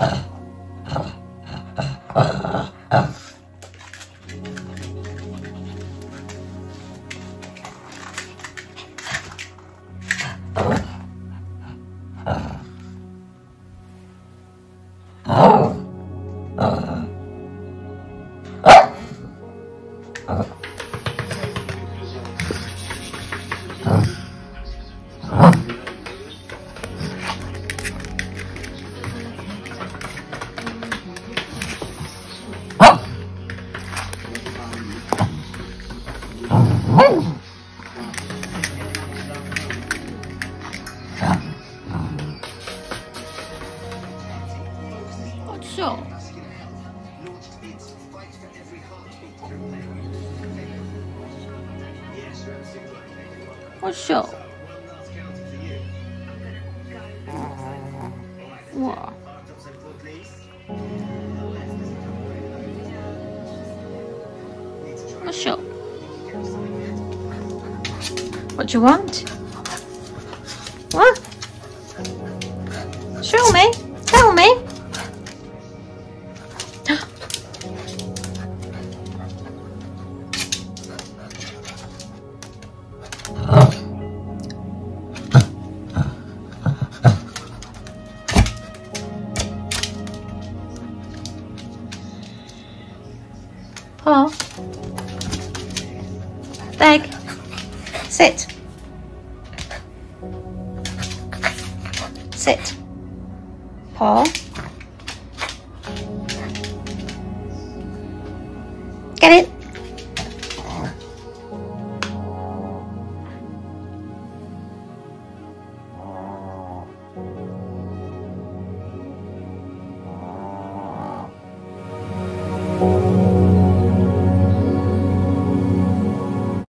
Uh. Chodź Wow. What's up? What do you want? What? Show me. Tell me. Oh. Paul. Beg. Sit. Sit. Paul. Get it? Thank